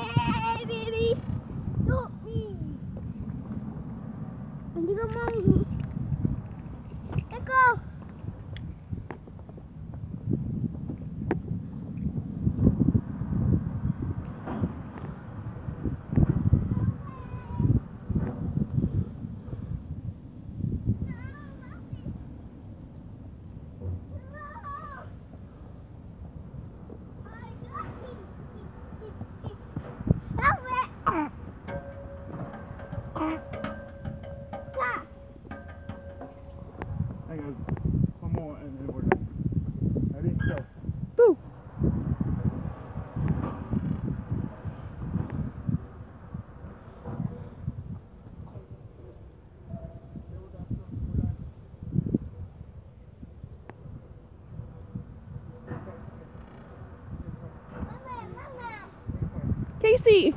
Hey, baby! Help me! And you go, mommy. Let go! Hang on. One more and then we're done. Ready? Go. Boo. Casey.